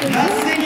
Graças